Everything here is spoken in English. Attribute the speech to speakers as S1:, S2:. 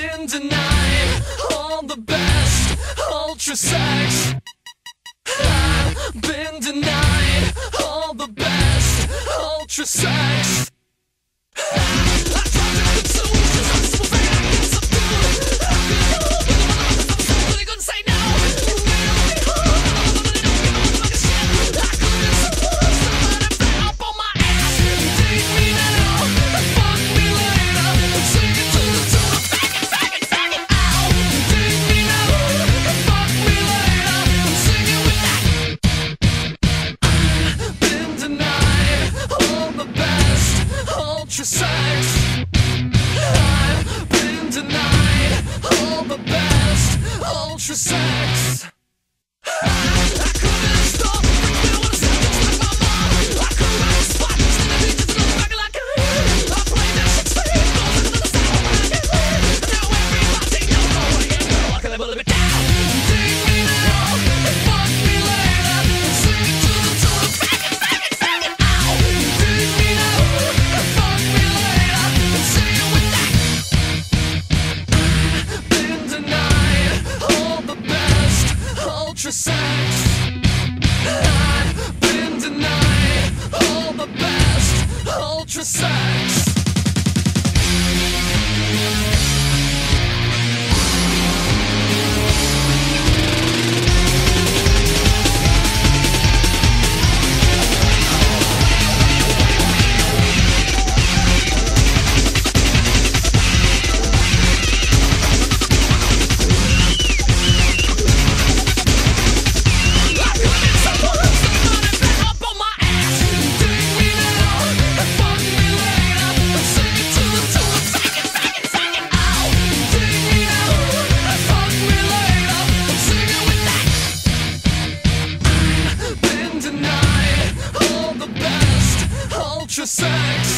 S1: been denied all the best ultra sex. I've been denied all the best ultra sex. your sex. I've been denied all the best ultra sex. electricity. ultra sex.